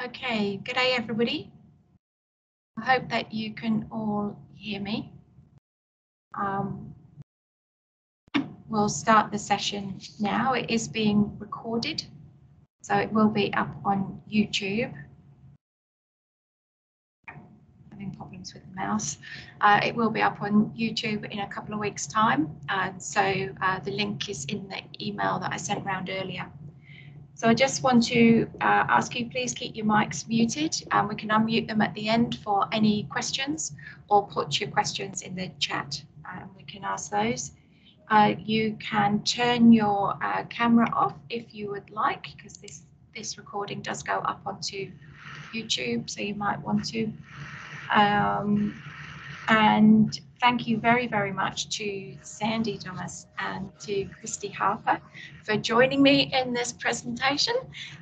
Okay, good day everybody. I hope that you can all hear me. Um, we'll start the session now. It is being recorded, so it will be up on YouTube. Having problems with the mouse. Uh, it will be up on YouTube in a couple of weeks' time, and so uh, the link is in the email that I sent around earlier. So I just want to uh, ask you, please keep your mics muted and we can unmute them at the end for any questions or put your questions in the chat and we can ask those. Uh, you can turn your uh, camera off if you would like because this, this recording does go up onto YouTube so you might want to. Um, and thank you very, very much to Sandy Thomas and to Christy Harper for joining me in this presentation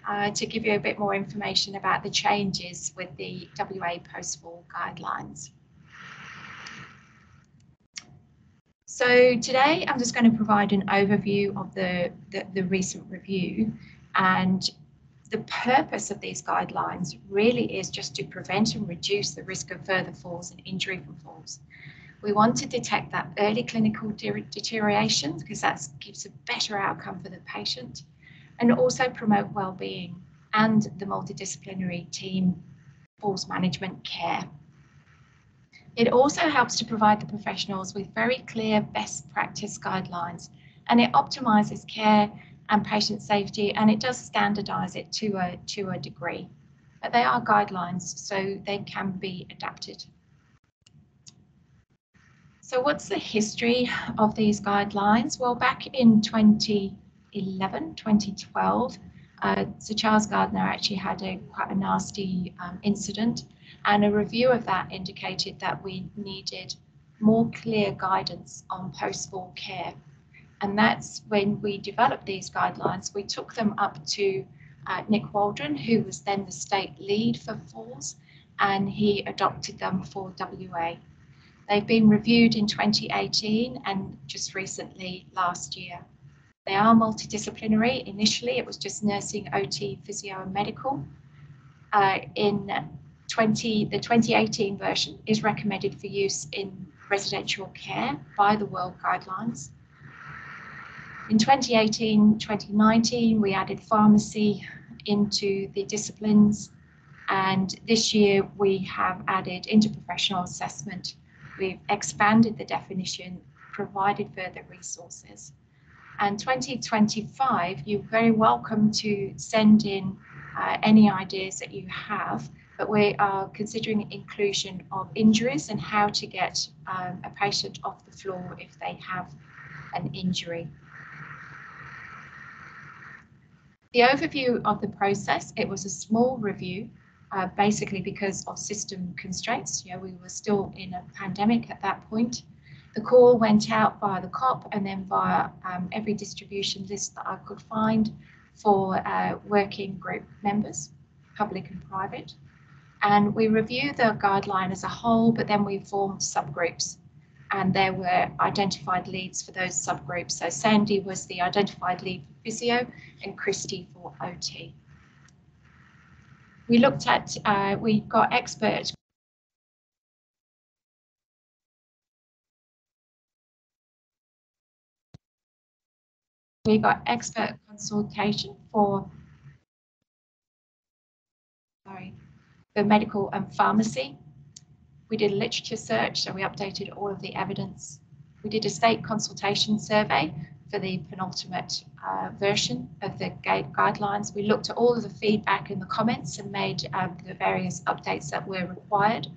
uh, to give you a bit more information about the changes with the WA post-fall guidelines. So today I'm just going to provide an overview of the, the, the recent review and the purpose of these guidelines really is just to prevent and reduce the risk of further falls and injury from falls. We want to detect that early clinical de deterioration because that gives a better outcome for the patient and also promote well-being and the multidisciplinary team falls management care. It also helps to provide the professionals with very clear best practice guidelines and it optimises care and patient safety, and it does standardize it to a, to a degree. But they are guidelines, so they can be adapted. So what's the history of these guidelines? Well, back in 2011, 2012, uh, Sir Charles Gairdner actually had a quite a nasty um, incident, and a review of that indicated that we needed more clear guidance on post-fall care and that's when we developed these guidelines, we took them up to uh, Nick Waldron, who was then the state lead for falls, and he adopted them for WA. They've been reviewed in 2018 and just recently last year. They are multidisciplinary. Initially, it was just nursing, OT, physio, and medical. Uh, in 20, the 2018 version is recommended for use in residential care by the World Guidelines. In 2018, 2019, we added pharmacy into the disciplines. And this year we have added interprofessional assessment. We've expanded the definition, provided further resources. And 2025, you're very welcome to send in uh, any ideas that you have, but we are considering inclusion of injuries and how to get um, a patient off the floor if they have an injury. The overview of the process, it was a small review, uh, basically because of system constraints. You know, we were still in a pandemic at that point. The call went out via the COP and then via um, every distribution list that I could find for uh, working group members, public and private. And we review the guideline as a whole, but then we formed subgroups and there were identified leads for those subgroups. So Sandy was the identified lead physio and Christy for OT. We looked at, uh, we got expert we got expert consultation for sorry, for medical and pharmacy we did a literature search, so we updated all of the evidence. We did a state consultation survey for the penultimate uh, version of the gate guidelines. We looked at all of the feedback and the comments and made um, the various updates that were required.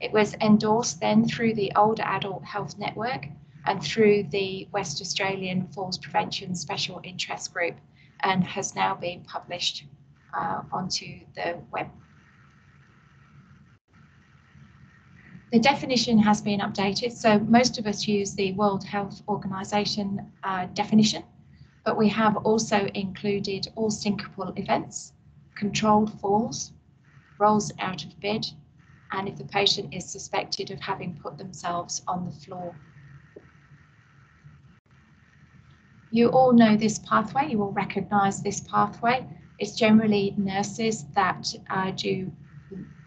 It was endorsed then through the Older Adult Health Network and through the West Australian Falls Prevention Special Interest Group and has now been published uh, onto the web The definition has been updated, so most of us use the World Health Organization uh, definition, but we have also included all syncopal events, controlled falls, rolls out of bed, and if the patient is suspected of having put themselves on the floor. You all know this pathway, you will recognize this pathway. It's generally nurses that uh, do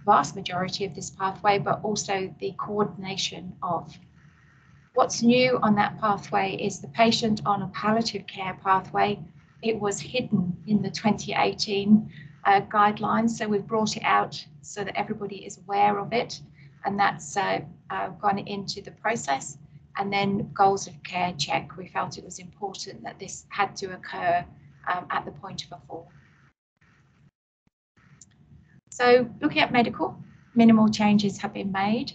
vast majority of this pathway, but also the coordination of. What's new on that pathway is the patient on a palliative care pathway. It was hidden in the 2018 uh, guidelines, so we've brought it out so that everybody is aware of it, and that's uh, uh gone into the process. And then goals of care check. We felt it was important that this had to occur um, at the point of a fall. So looking at medical, minimal changes have been made.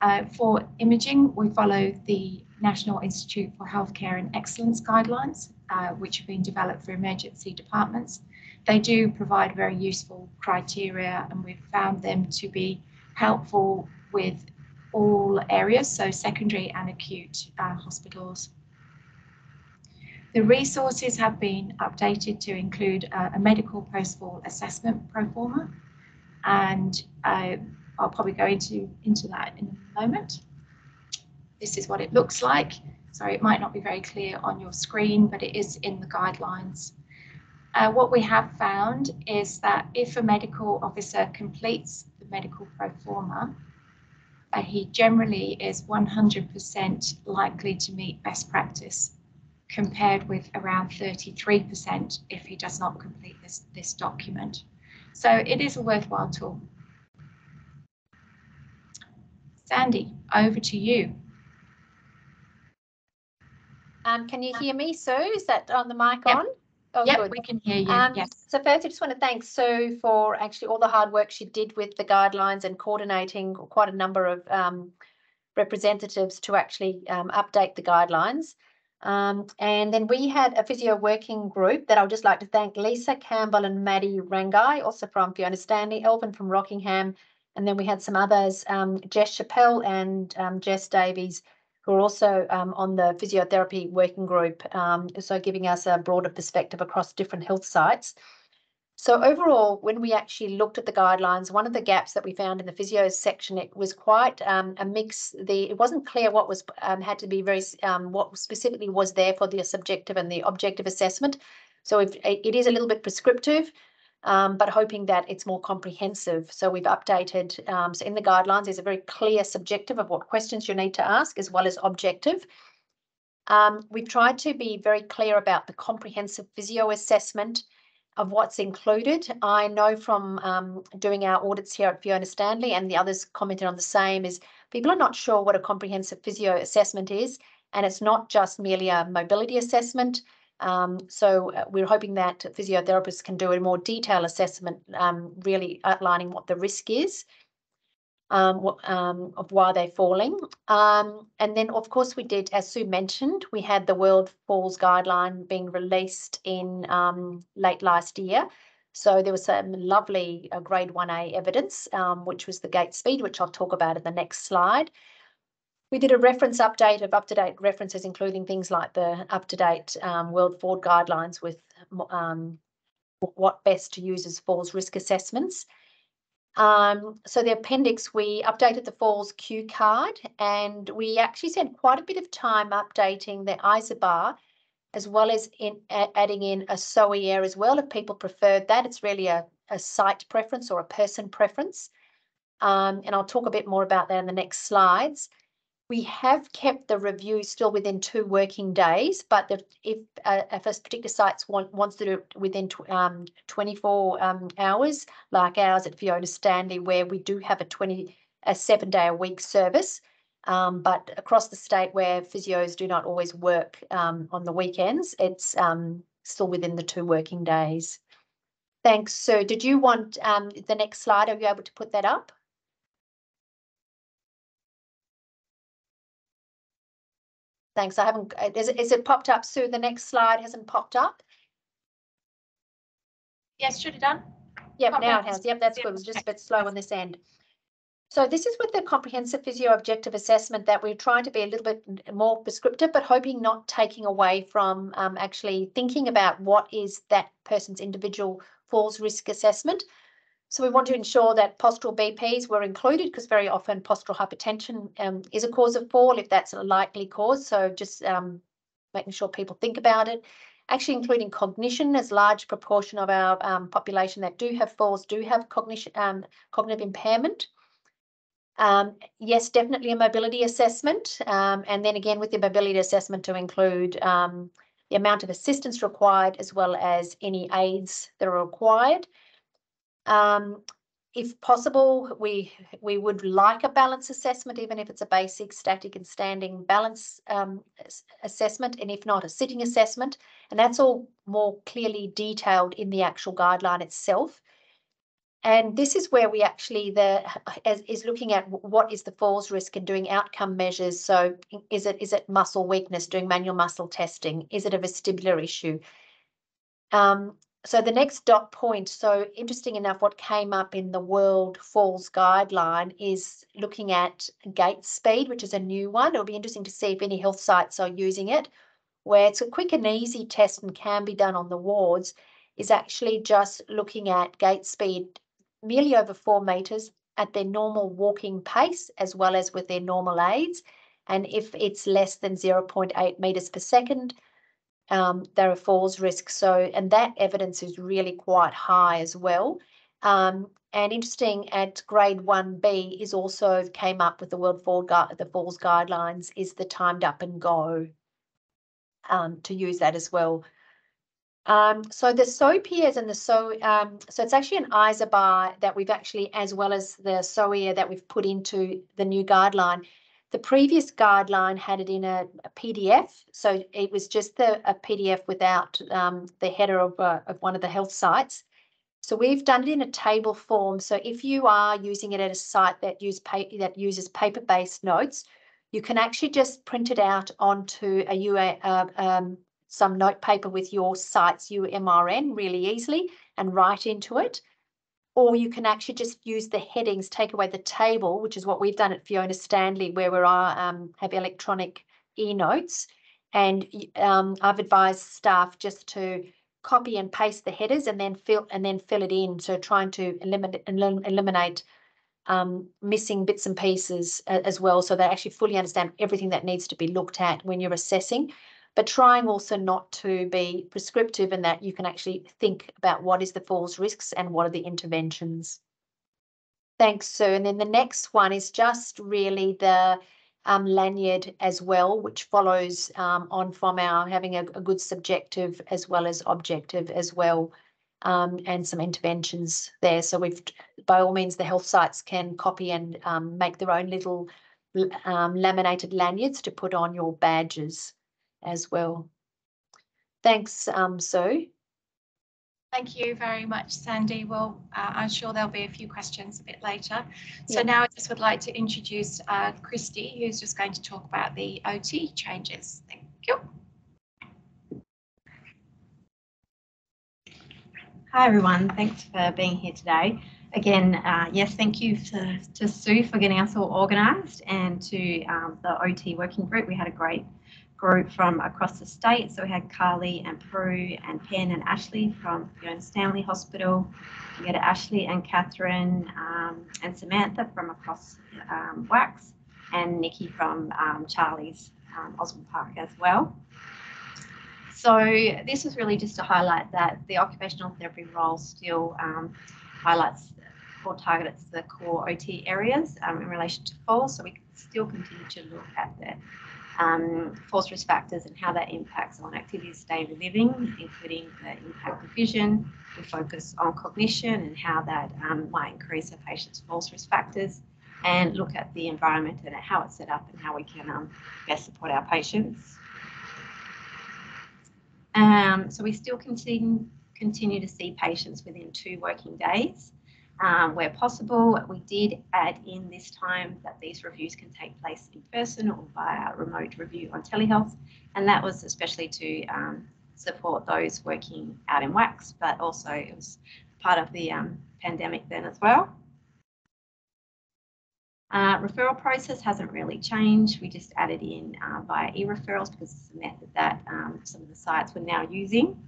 Uh, for imaging, we follow the National Institute for Healthcare and Excellence guidelines, uh, which have been developed for emergency departments. They do provide very useful criteria, and we've found them to be helpful with all areas, so secondary and acute uh, hospitals. The resources have been updated to include uh, a medical post-fall assessment pro forma, and uh, I'll probably go into, into that in a moment. This is what it looks like. Sorry, it might not be very clear on your screen, but it is in the guidelines. Uh, what we have found is that if a medical officer completes the medical pro forma, uh, he generally is 100% likely to meet best practice compared with around 33% if he does not complete this, this document. So it is a worthwhile tool. Sandy, over to you. Um, can you hear me, Sue? Is that on the mic yep. on? Oh, yep, good. we can hear you. Um, yes. So first, I just want to thank Sue for actually all the hard work she did with the guidelines and coordinating quite a number of um, representatives to actually um, update the guidelines. Um, and then we had a physio working group that I would just like to thank Lisa Campbell and Maddie Rangai, also from Fiona Stanley, Elvin from Rockingham, and then we had some others, um, Jess Chappell and um, Jess Davies, who are also um, on the physiotherapy working group, um, so giving us a broader perspective across different health sites. So overall, when we actually looked at the guidelines, one of the gaps that we found in the physio section, it was quite um, a mix. The it wasn't clear what was um, had to be very um, what specifically was there for the subjective and the objective assessment. So if, it is a little bit prescriptive, um, but hoping that it's more comprehensive. So we've updated. Um, so in the guidelines, there's a very clear subjective of what questions you need to ask, as well as objective. Um, we've tried to be very clear about the comprehensive physio assessment of what's included. I know from um, doing our audits here at Fiona Stanley and the others commented on the same is people are not sure what a comprehensive physio assessment is, and it's not just merely a mobility assessment. Um, so uh, we're hoping that physiotherapists can do a more detailed assessment, um, really outlining what the risk is um, um, of why they're falling. Um, and then, of course, we did, as Sue mentioned, we had the World Falls Guideline being released in um, late last year. So there was some lovely uh, grade 1A evidence, um, which was the gait speed, which I'll talk about in the next slide. We did a reference update of up-to-date references, including things like the up-to-date um, World Falls guidelines with what best to use as falls risk assessments. Um, so the appendix, we updated the Falls cue card and we actually spent quite a bit of time updating the isobar as well as in adding in a SOE as well. If people preferred that, it's really a, a site preference or a person preference. Um, and I'll talk a bit more about that in the next slides. We have kept the review still within two working days, but the, if, uh, if a particular site want, wants to do it within tw um, 24 um, hours, like ours at Fiona Stanley, where we do have a 20 a seven day a week service, um, but across the state where physios do not always work um, on the weekends, it's um, still within the two working days. Thanks. So did you want um, the next slide? Are you able to put that up? Thanks. I haven't, uh, is it, is it popped up, Sue? The next slide hasn't popped up? Yes, should have done. Yep, Pop now it has. Yep, that's good. It was just a bit slow on this end. So this is with the comprehensive physio objective assessment that we're trying to be a little bit more prescriptive, but hoping not taking away from um, actually thinking about what is that person's individual falls risk assessment. So we want to ensure that postural BPs were included because very often postural hypotension um, is a cause of fall if that's a likely cause. So just um, making sure people think about it. actually including cognition as large proportion of our um, population that do have falls do have cognition, um, cognitive impairment. Um, yes, definitely a mobility assessment. Um, and then again, with the mobility assessment to include the amount of assistance required as well as any aids that are required. Um, if possible, we we would like a balance assessment, even if it's a basic static and standing balance um, assessment, and if not, a sitting assessment. And that's all more clearly detailed in the actual guideline itself. And this is where we actually the as, is looking at what is the falls risk and doing outcome measures. So is it is it muscle weakness, doing manual muscle testing? Is it a vestibular issue? Um, so the next dot point, so interesting enough, what came up in the World Falls Guideline is looking at gait speed, which is a new one. It'll be interesting to see if any health sites are using it, where it's a quick and easy test and can be done on the wards, is actually just looking at gait speed merely over four metres at their normal walking pace as well as with their normal aids. And if it's less than 0.8 metres per second, um, there are falls risks. So, and that evidence is really quite high as well. Um, and interesting at grade 1B is also came up with the World Fall the Falls guidelines is the timed up and go um, to use that as well. Um, so the SOPIAs and the so um, so it's actually an isobar that we've actually, as well as the SOIA that we've put into the new guideline. The previous guideline had it in a, a PDF, so it was just the, a PDF without um, the header of, uh, of one of the health sites. So we've done it in a table form. So if you are using it at a site that use that uses paper-based notes, you can actually just print it out onto a UA, uh, um, some note paper with your site's UMRN really easily and write into it. Or you can actually just use the headings, take away the table, which is what we've done at Fiona Stanley, where we are um, have electronic e-notes. And um, I've advised staff just to copy and paste the headers and then fill and then fill it in. So trying to eliminate eliminate um, missing bits and pieces uh, as well, so they actually fully understand everything that needs to be looked at when you're assessing but trying also not to be prescriptive in that you can actually think about what is the falls risks and what are the interventions. Thanks, Sue. And then the next one is just really the um, lanyard as well, which follows um, on from our having a, a, good subjective as well as objective as well, um, and some interventions there. So we've, by all means, the health sites can copy and um, make their own little um, laminated lanyards to put on your badges as well. Thanks, um, Sue. Thank you very much, Sandy. Well, uh, I'm sure there'll be a few questions a bit later. So yeah. now I just would like to introduce uh, Christy, who's just going to talk about the OT changes. Thank you. Hi, everyone. Thanks for being here today. Again, uh, yes, thank you to, to Sue for getting us all organised and to um, the OT working group. We had a great group from across the state. So we had Carly and Prue and Pen and Ashley from Fiona Stanley Hospital. We had Ashley and Catherine um, and Samantha from across um, WACHS and Nikki from um, Charlie's um, Osborne Park as well. So this was really just to highlight that the occupational therapy role still um, highlights or targets the core OT areas um, in relation to falls. So we still continue to look at the um, risk factors and how that impacts on activities of daily living, including the impact of vision. We focus on cognition and how that um, might increase a patient's falls risk factors and look at the environment and how it's set up and how we can um, best support our patients. Um, so we still continue, continue to see patients within two working days. Um, where possible, we did add in this time that these reviews can take place in person or via remote review on telehealth, and that was especially to um, support those working out in WACHS, but also it was part of the um, pandemic then as well. Uh, referral process hasn't really changed. We just added in uh, via e-referrals because it's a method that um, some of the sites were now using.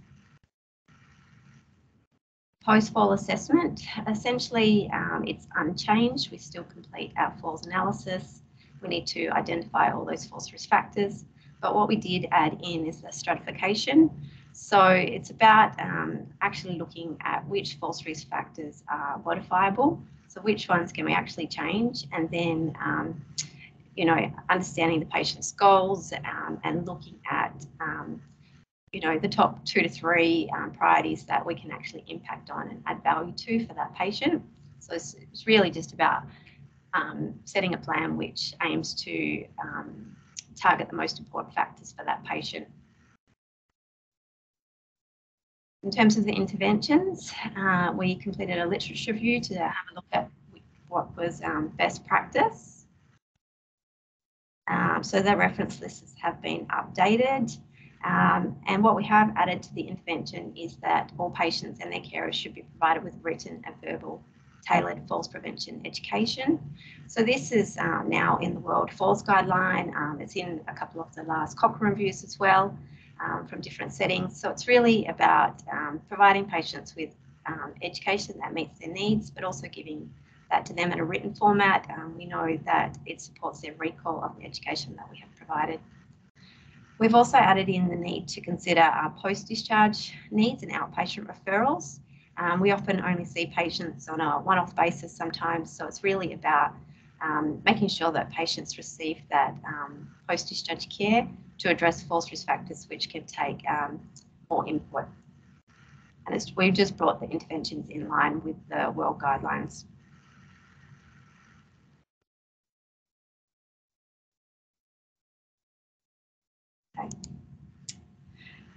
Post-fall assessment, essentially um, it's unchanged. We still complete our falls analysis. We need to identify all those falls risk factors. But what we did add in is the stratification. So it's about um, actually looking at which falls risk factors are modifiable. So which ones can we actually change, and then um, you know understanding the patient's goals um, and looking at um, you know the top two to three um, priorities that we can actually impact on and add value to for that patient. So it's, it's really just about um, setting a plan which aims to target the most important factors for that patient. In terms of the interventions, uh, we completed a literature review to have a look at what was um, best practice. Um, so the reference lists have been updated. Um, and what we have added to the intervention is that all patients and their carers should be provided with written and verbal tailored falls prevention education. So this is um, now in the World Falls Guideline. Um, it's in a couple of the last Cochrane reviews as well um, from different settings. So it's really about um, providing patients with um, education that meets their needs, but also giving that to them in a written format. We know that it supports their recall of the education that we have provided. We've also added in the need to consider our post-discharge needs and outpatient referrals. Um, we often only see patients on a one-off basis sometimes, so it's really about um, making sure that patients receive that um, post-discharge care to address falls risk factors which can take um, more input. And we've just brought the interventions in line with the world guidelines. Okay.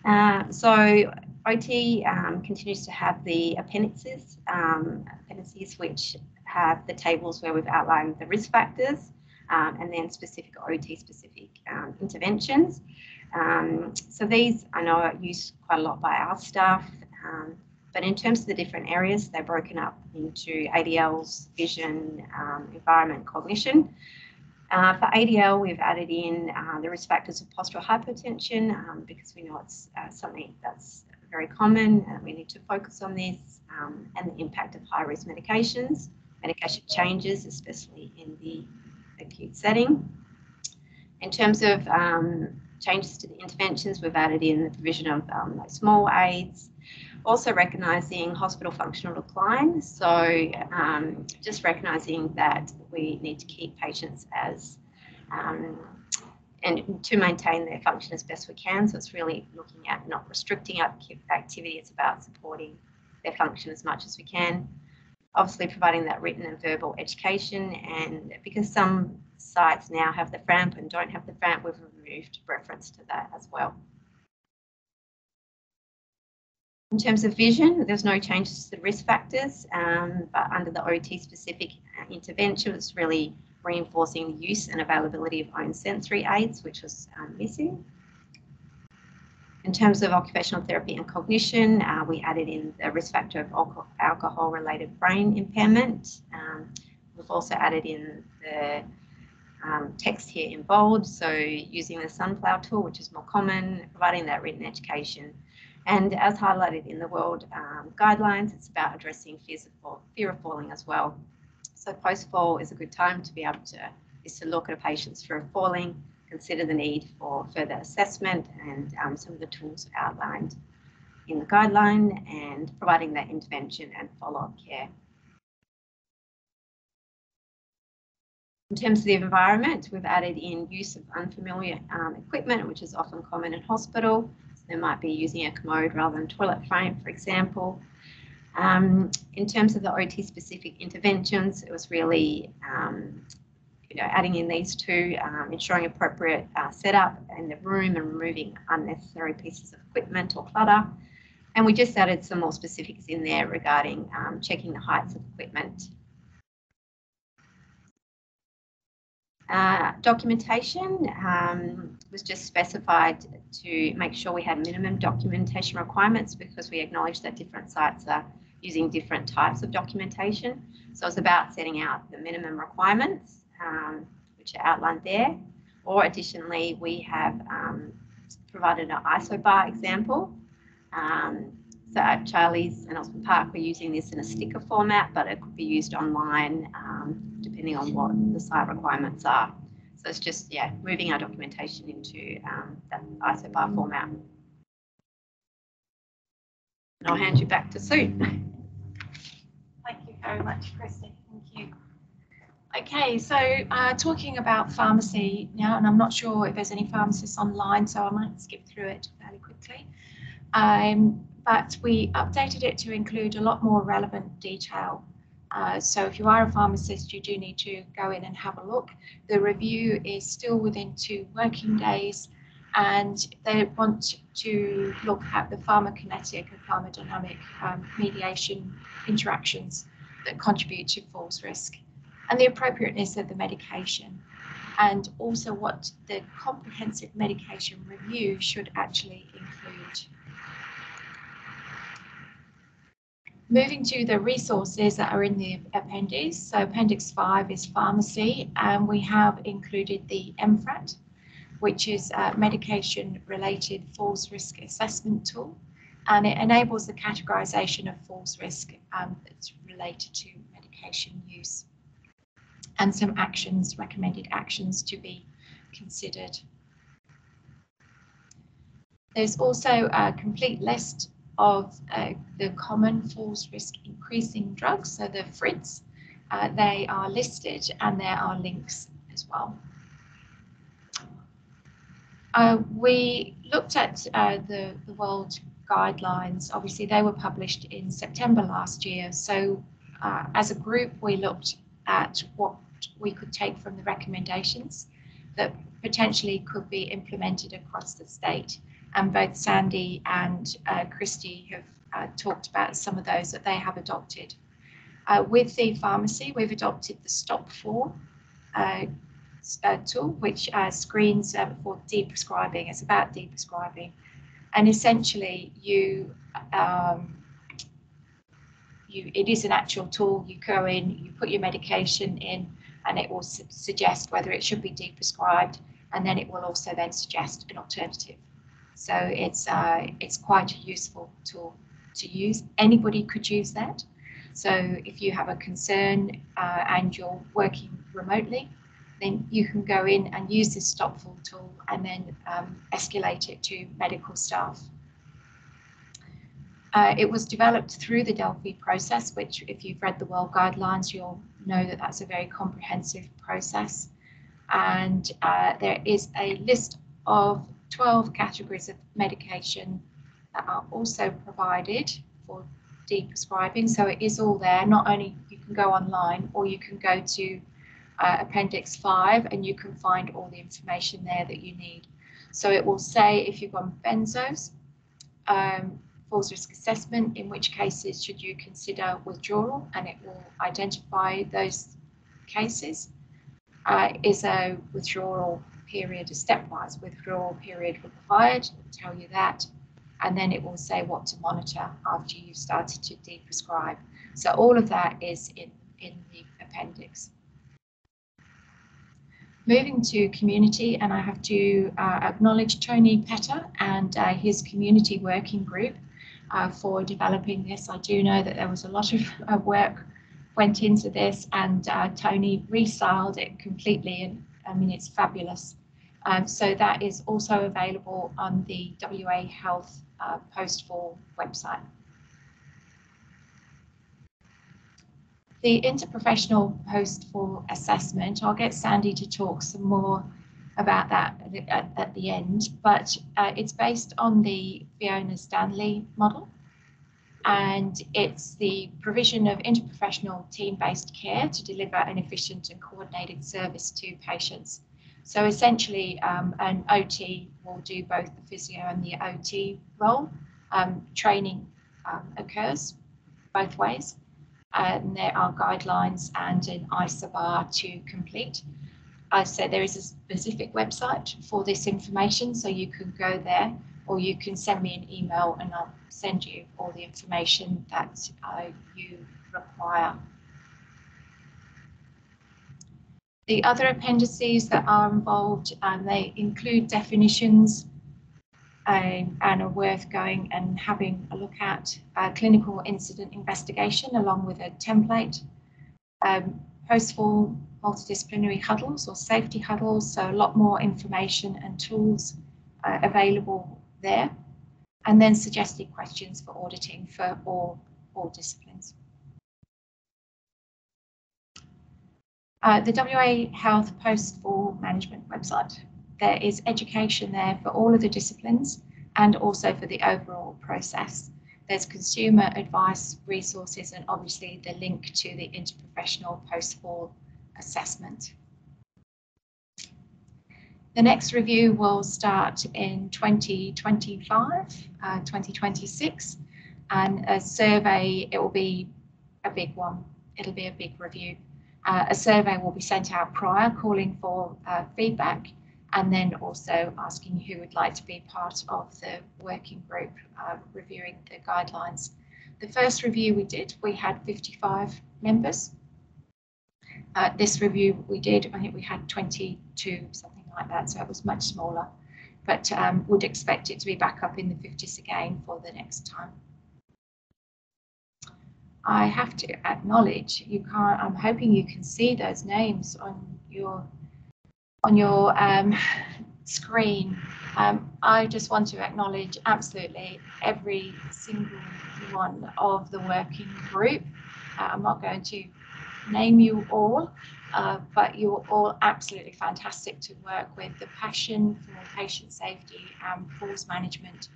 Uh, so OT um, continues to have the appendices, um, appendices which have the tables where we've outlined the risk factors um, and then specific OT specific um, interventions. Um, so these I know are used quite a lot by our staff, um, but in terms of the different areas, they're broken up into ADLs, vision, environment, cognition. Uh, for ADL, we've added in uh, the risk factors of postural hypotension um, because we know it's uh, something that's very common and we need to focus on this um, and the impact of high risk medications, medication changes, especially in the acute setting. In terms of um, changes to the interventions, we've added in the provision of um, small aids, also recognising hospital functional decline. So um, just recognising that we need to keep patients as um, and to maintain their function as best we can. So it's really looking at not restricting activity, it's about supporting their function as much as we can. Obviously, providing that written and verbal education, and because some sites now have the FRAMP and don't have the FRAMP, we've removed reference to that as well. In terms of vision, there's no changes to the risk factors, um, but under the OT specific intervention, it's really reinforcing the use and availability of own sensory aids, which was um, missing. In terms of occupational therapy and cognition, uh, we added in the risk factor of alcohol-related brain impairment. Um, we've also added in the um, text here in bold, so using the sunflower tool, which is more common, providing that written education. And as highlighted in the world um, guidelines, it's about addressing fear of falling as well. So post-fall is a good time to be able to is to look at a patient's fear of falling, consider the need for further assessment and um, some of the tools outlined in the guideline and providing that intervention and follow-up care. In terms of the environment, we've added in use of unfamiliar um, equipment, which is often common in hospital. Might be using a commode rather than toilet frame, for example, um, in terms of the OT specific interventions, it was really um, you know, adding in these two, um, ensuring appropriate uh, setup in the room and removing unnecessary pieces of equipment or clutter. And we just added some more specifics in there regarding um, checking the heights of equipment. Uh, documentation um, was just specified to make sure we had minimum documentation requirements because we acknowledge that different sites are using different types of documentation. So it's about setting out the minimum requirements, um, which are outlined there. Or additionally, we have um, provided an ISO bar example. Um, so at Charlie's and Osborne Park, we're using this in a sticker format, but it could be used online um, depending on what the site requirements are. So it's just, yeah, moving our documentation into um, that ISOBAR format. And I'll hand you back to Sue. Thank you very much, Christy. Thank you. Okay, so uh, talking about pharmacy now, and I'm not sure if there's any pharmacists online, so I might skip through it fairly quickly. Um, but we updated it to include a lot more relevant detail. Uh, so if you are a pharmacist, you do need to go in and have a look. The review is still within two working days, and they want to look at the pharmacokinetic and pharmacodynamic um, mediation interactions that contribute to falls risk and the appropriateness of the medication and also what the comprehensive medication review should actually include. Moving to the resources that are in the appendix. So Appendix 5 is pharmacy and we have included the MFRAT, which is a medication-related falls risk assessment tool and it enables the categorization of falls risk um, that's related to medication use and some actions, recommended actions to be considered. There's also a complete list of uh, the common falls risk increasing drugs, so the FRIDs. Uh, they are listed and there are links as well. Uh, we looked at uh, the, the world guidelines. Obviously, they were published in September last year. So, uh, as a group, we looked at what we could take from the recommendations that potentially could be implemented across the state. And both Sandy and uh, Christy have uh, talked about some of those that they have adopted. Uh, with the pharmacy, we've adopted the STOPPFall uh, uh, tool, which uh, screens for de-prescribing. It's about de-prescribing, And essentially, you um, you, it is an actual tool. You go in, you put your medication in, and it will su suggest whether it should be de-prescribed, and then it will also then suggest an alternative. So it's uh, it's quite a useful tool to use. Anybody could use that. So if you have a concern uh, and you're working remotely, then you can go in and use this STOPPFall tool and then um, escalate it to medical staff. Uh, it was developed through the Delphi process, which if you've read the World Guidelines, you'll know that that's a very comprehensive process. And uh, there is a list of 12 categories of medication that are also provided for deprescribing. So it is all there. Not only you can go online or you can go to uh, Appendix 5 and you can find all the information there that you need. So it will say if you've got benzos, um, falls risk assessment, in which cases should you consider withdrawal, and it will identify those cases. Uh, is a withdrawal period, a stepwise withdrawal period required? It will tell you that. And then it will say what to monitor after you've started to deprescribe. So all of that is in, in the appendix. Moving to community, and I have to uh, acknowledge Tony Petter and uh, his community working group uh, for developing this. I do know that there was a lot of uh, work went into this and uh, Tony restyled it completely and I mean it's fabulous. Um, so that is also available on the WA Health uh, Post-Fall website. The interprofessional Post-Fall assessment, I'll get Sandy to talk some more about that at, at the end, but uh, it's based on the Fiona Stanley model. And it's the provision of interprofessional team-based care to deliver an efficient and coordinated service to patients. So essentially, um, an OT will do both the physio and the OT role. Um, training um, occurs both ways, and there are guidelines and an ISABAR to complete. I said there is a specific website for this information, so you can go there or you can send me an email and I'll send you all the information that uh, you require. The other appendices that are involved, um, they include definitions um, and are worth going and having a look at. Uh, clinical incident investigation along with a template. Um, post-fall multidisciplinary huddles or safety huddles, so a lot more information and tools uh, available there. and then suggested questions for auditing for all, all disciplines. Uh, the WA Health Post-Fall Management website. There is education there for all of the disciplines and also for the overall process. There's consumer advice resources and obviously the link to the interprofessional post-fall assessment. The next review will start in 2025, uh, 2026, and a survey, it will be a big one. It'll be a big review. Uh, a survey will be sent out prior, calling for uh, feedback, and then also asking who would like to be part of the working group uh, reviewing the guidelines. The first review we did, we had 55 members. Uh, this review we did, I think we had 22, something like that, so it was much smaller. But um, would expect it to be back up in the 50s again for the next time. I have to acknowledge you can't. I'm hoping you can see those names on your on your um, screen. Um, I just want to acknowledge absolutely every single one of the working group. Uh, I'm not going to name you all, uh, but you're all absolutely fantastic to work with. The passion for patient safety and falls management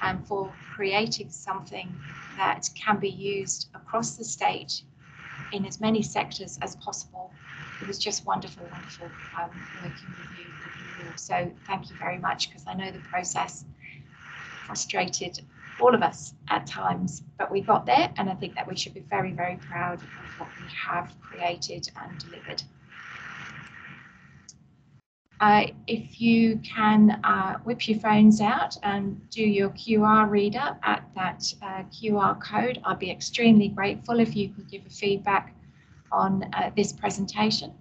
and for creating something that can be used across the state in as many sectors as possible. It was just wonderful, wonderful um, working with you, you. So thank you very much because I know the process frustrated all of us at times, but we got there, and I think that we should be very, very proud of what we have created and delivered. Uh, if you can uh, whip your phones out and do your QR reader at that uh, QR code, I'd be extremely grateful if you could give a feedback on uh, this presentation.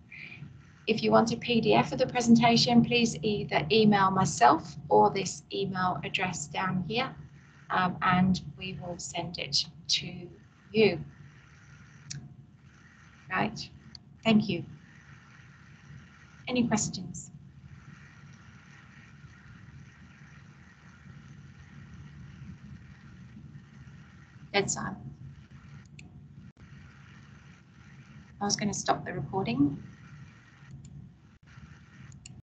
If you want a PDF of the presentation, please either email myself or this email address down here um, and we will send it to you. Right, thank you. Any questions? Dead silent. I was going to stop the recording.